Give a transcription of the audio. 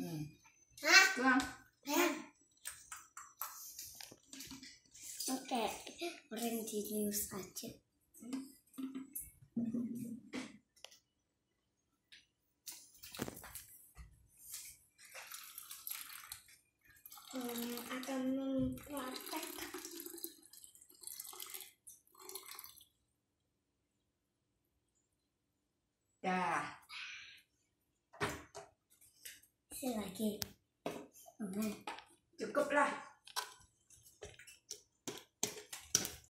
Hmm. Hah? Tuang. Hah? Oke, orang di news aja. Hmm, akan Dah. Lagi. chụp Cukup lah.